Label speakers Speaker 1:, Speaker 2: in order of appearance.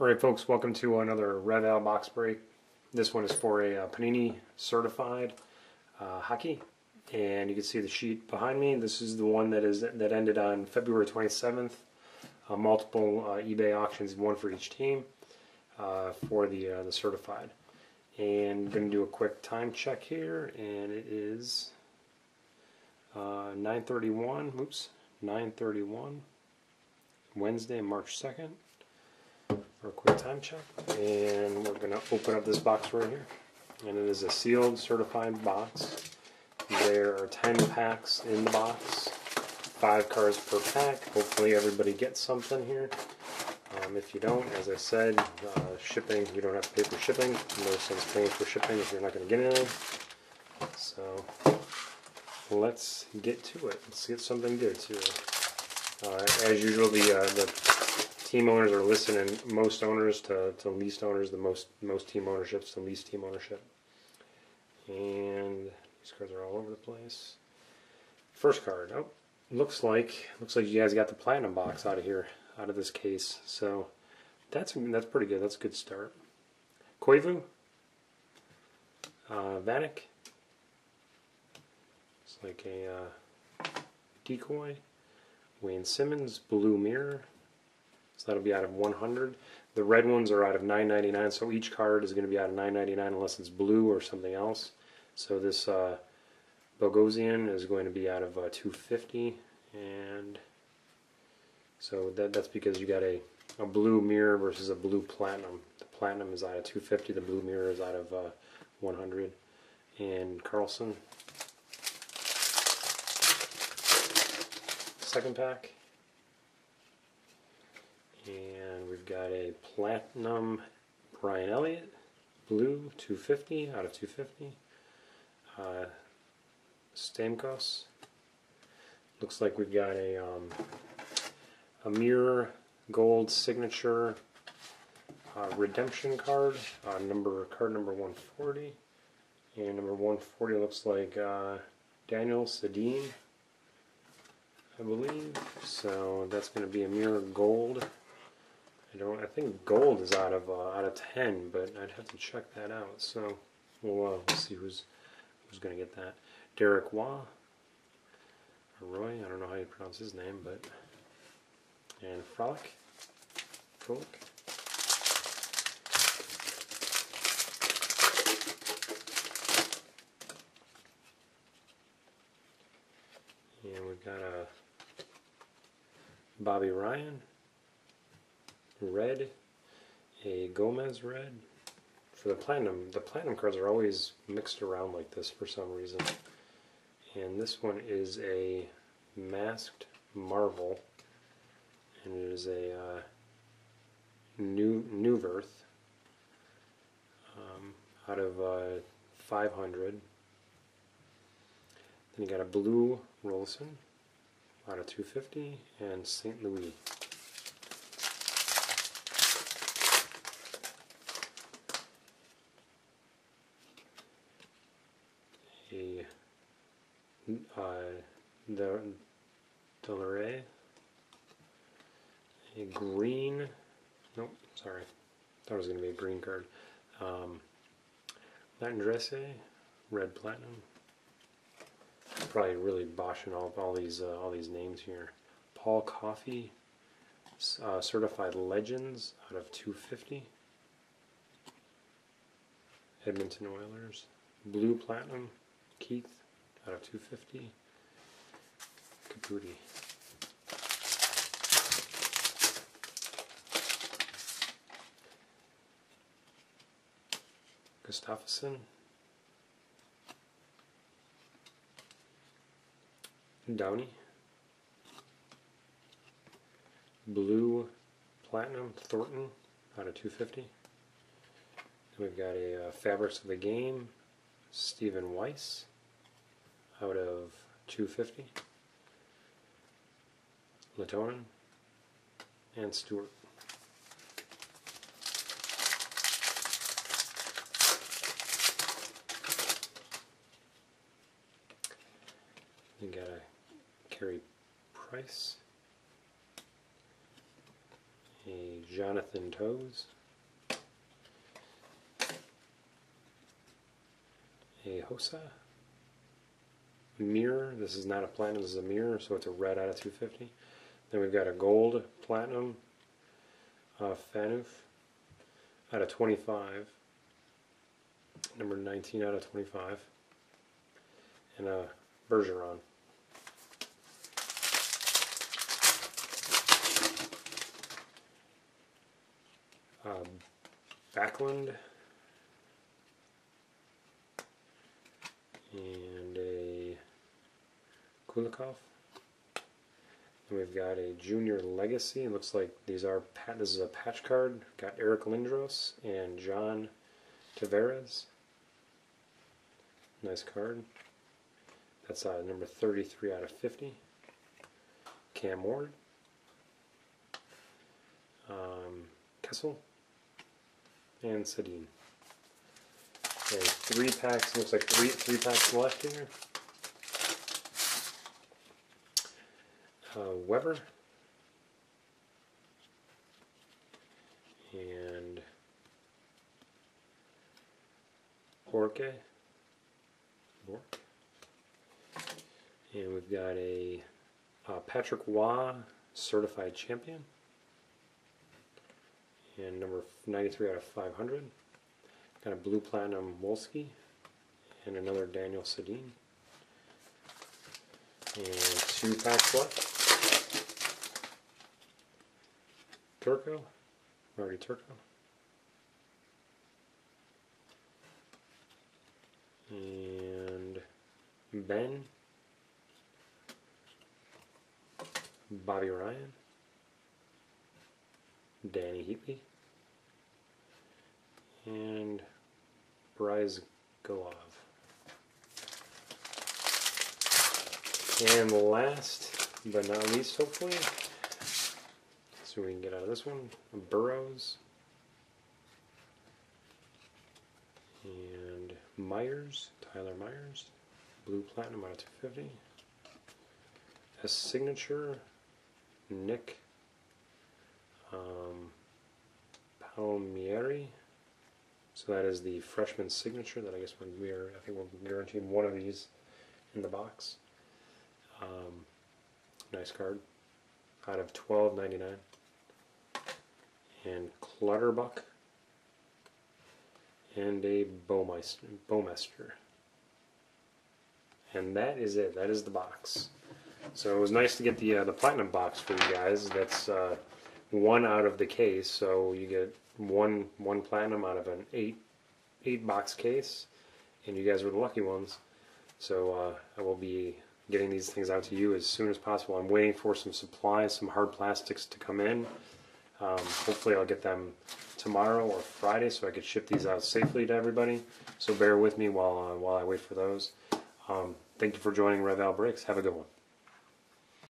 Speaker 1: Alright folks, welcome to another Reval box break. This one is for a uh, Panini certified uh, hockey. And you can see the sheet behind me. This is the one that is that ended on February 27th. Uh, multiple uh, eBay auctions, one for each team uh, for the uh, the certified. And I'm going to do a quick time check here, and it is 9:31. Oops, 9:31. Wednesday, March 2nd for a quick time check. And we're going to open up this box right here. And it is a sealed, certified box. There are 10 packs in the box, 5 cards per pack. Hopefully everybody gets something here. Um, if you don't, as I said, uh, shipping, you don't have to pay for shipping. No sense paying for shipping if you're not going to get anything. So let's get to it. Let's get something good too. Uh, as usual, the, uh, the team owners are listening. Most owners to, to least owners, the most most team ownerships to least team ownership. And these cards are all over the place. First card. Oh, looks like looks like you guys got the platinum box out of here, out of this case. So that's that's pretty good. That's a good start. Koivu. Uh, Vanek. It's like a uh, decoy. Wayne Simmonds, Blue Mirror. So that'll be out of 100. The red ones are out of 9.99, so each card is going to be out of 9.99 unless it's blue or something else. So this uh, Bogosian is going to be out of uh, 250, and so that, that's because you got a, a blue mirror versus a blue platinum. The platinum is out of 250, the blue mirror is out of uh, 100. And Carlson, second pack. And we've got a Platinum Brian Elliott, blue 250 out of 250. Uh, Stamkos. Looks like we've got a, um, a mirror gold signature uh, redemption card, uh, number card number 140. And number 140 looks like uh, Daniel Sedin, I believe. So that's going to be a mirror gold. I don't. I think gold is out of uh, out of ten, but I'd have to check that out. So we'll, uh, we'll see who's who's going to get that. Derek Waugh, Roy. I don't know how you pronounce his name, but and Frolik, Frolik. And we've got a Bobby Ryan red, a Gomez red. For the platinum, the platinum cards are always mixed around like this for some reason. And this one is a masked marvel, and it is a uh, new Neuvirth um, out of uh, 500. Then you got a blue Rolston out of 250 and St. Louis. a uh, the Delray, a green. Nope, sorry, thought it was going to be a green card. Um, Latin Dresse, red platinum. Probably really boshing all all these uh, all these names here. Paul Coffey, uh, certified legends out of 250. Edmonton Oilers, blue platinum. Keith out of 250. Caputi. Gustafsson. Downey. Blue Platinum Thornton out of 250. Then we've got a uh, Fabrics of the Game Stephen Weiss out of 250. Latonin and Stewart. You got a Carey Price, a Jonathan Toews. A Hossa. Mirror. This is not a platinum, this is a mirror, so it's a red out of 250. Then we've got a gold platinum uh, Phaneuf out of 25. Number 19 out of 25. And a Bergeron. Um, Backlund. And a Kulikov. And we've got a Junior Legacy. It looks like these are this is a patch card. Got Eric Lindros and John Tavares. Nice card. That's uh, number 33 out of 50. Cam Ward. Um, Kessel. And Sedin. Okay, three packs. Looks like three three packs left here. Uh, Weber. And. Bork. And we've got a uh, Patrick Roy certified champion. And number 93 out of 500. Got a blue platinum Wolski. And another Daniel Sedin. And two packs left. Turco. Marty Turco. And Ben. Bobby Ryan, Dany Heatley, and Bryce Golov. And last but not least, hopefully, so we can get out of this one, Burrows and Myers, Tyler Myers, Blue Platinum out of 250. A signature Nick um, Palmieri. So that is the freshman signature that I guess we are, I think we're guaranteeing one of these in the box. Um, nice card. Out of twelve ninety nine. And Clutterbuck. And a Bouwmeester. Bouwmeester. And that is it. That is the box. So it was nice to get the uh, the platinum box for you guys. That's uh, one out of the case, so you get one one platinum out of an eight eight box case, and you guys were the lucky ones. So uh, I will be getting these things out to you as soon as possible. I'm waiting for some supplies, some hard plastics to come in. Um, hopefully I'll get them tomorrow or Friday so I could ship these out safely to everybody. So bear with me while uh, while I wait for those. Um, thank you for joining Reval Breaks. Have a good one.